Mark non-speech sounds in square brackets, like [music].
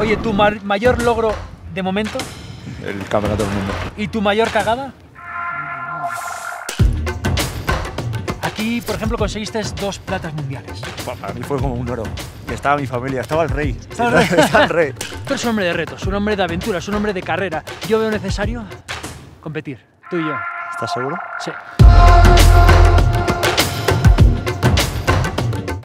Oye, ¿tu mayor logro de momento? El campeonato del mundo. ¿Y tu mayor cagada? Aquí, por ejemplo, conseguiste dos platas mundiales. Para mí fue como un oro. Estaba mi familia, estaba el rey. Estaba el rey. [laughs] Estaba el rey. [laughs] Tú eres un hombre de retos, un hombre de aventuras, un hombre de carrera. Yo veo necesario competir, tú y yo. ¿Estás seguro? Sí.